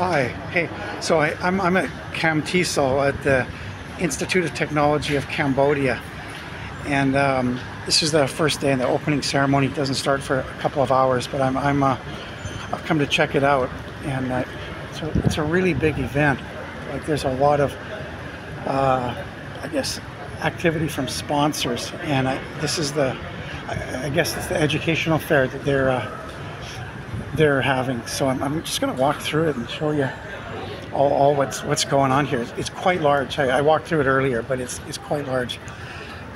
Hi. Hey. So I, I'm, I'm at CamTESOL at the Institute of Technology of Cambodia. And um, this is the first day, and the opening ceremony doesn't start for a couple of hours, but I'm, I'm, uh, I've come to check it out. And uh, it's, a, it's a really big event. Like, there's a lot of, uh, I guess, activity from sponsors. And I, this is the, I, I guess, it's the educational fair that they're uh, they're having. So I'm, I'm just going to walk through it and show you all, all what's what's going on here. It's, quite large. I, I, walked through it earlier, but it's it's quite large.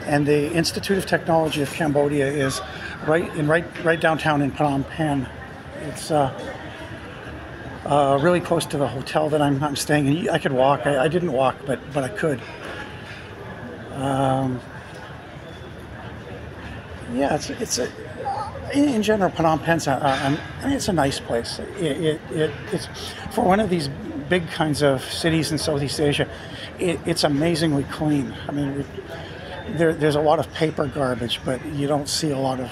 And the Institute of Technology of Cambodia is right in right right downtown in Phnom Penh. It's uh, uh, really close to the hotel that I'm, I'm staying in. I could walk. I, I didn't walk, but but I could. Um, yeah, it's it's a in, general, Phnom Penh's, mean, it's a nice place. It, it, it, it's for one of these big kinds of cities in Southeast Asia. It, it's amazingly clean. I mean, there, there's a lot of paper garbage, but you don't see a lot of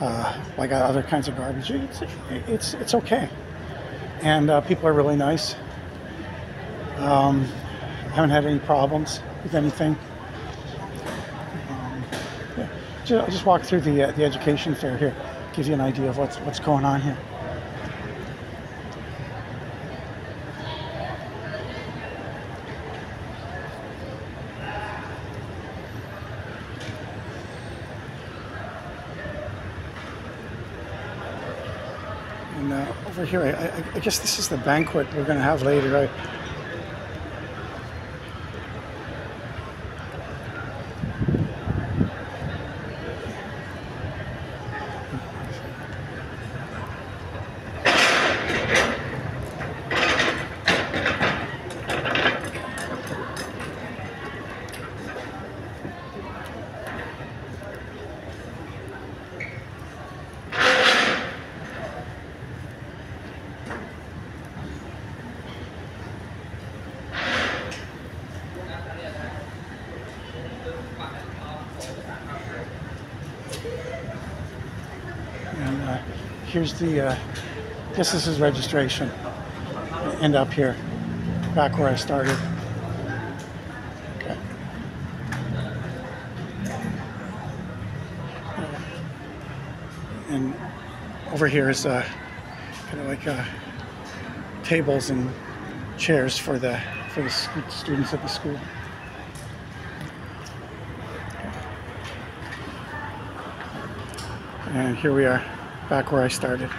uh, like other kinds of garbage. It's it's it's okay, and uh, people are really nice. Um, haven't had any problems with anything. I'll just walk through the, uh, the education fair here, give you an idea of what's, what's going on here. And uh, over here, I, I, guess this is the banquet we're going to have later. I, And uh, here's the, uh, this is his registration. End up here, back where I started. Okay. And over here is uh, kind of like uh, tables and chairs for the for the students at the school. And here we are, back where I started.